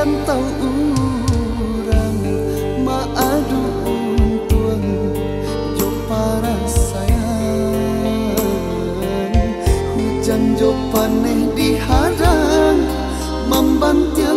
rantau urang maadu untung jo sayang. Hujan jo paneh di hadang membantia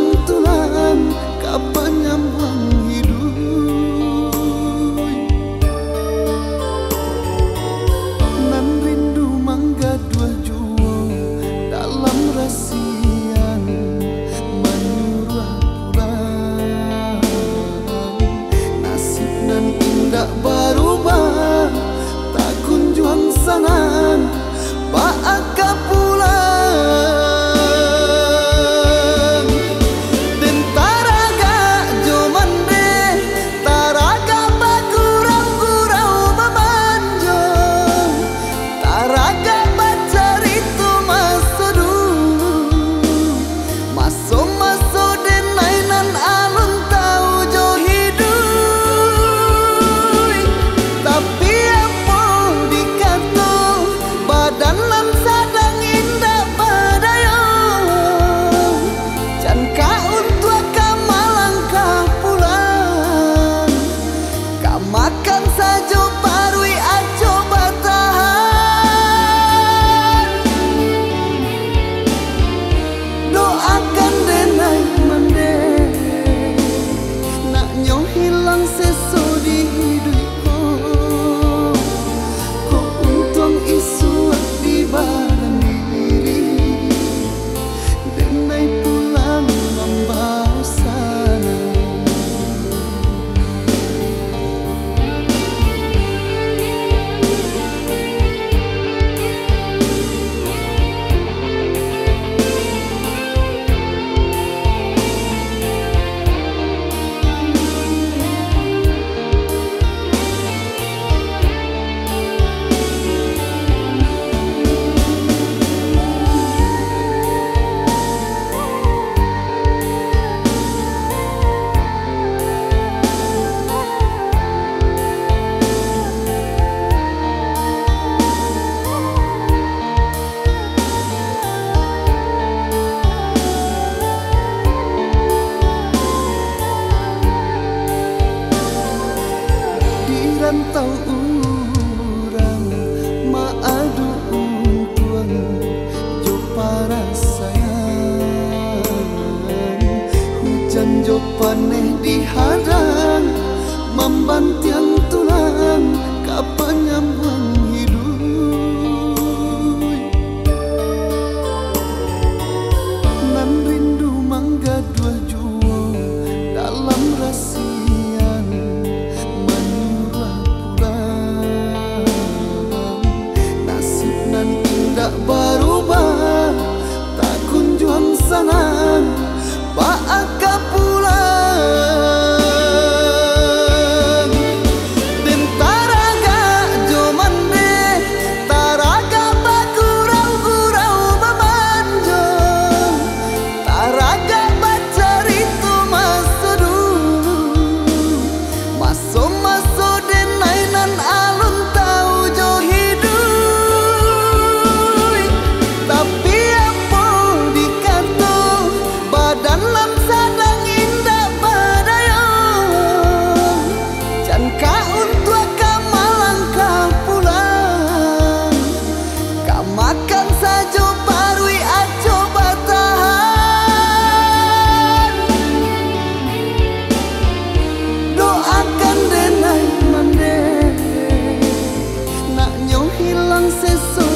都 tangan Baat es so.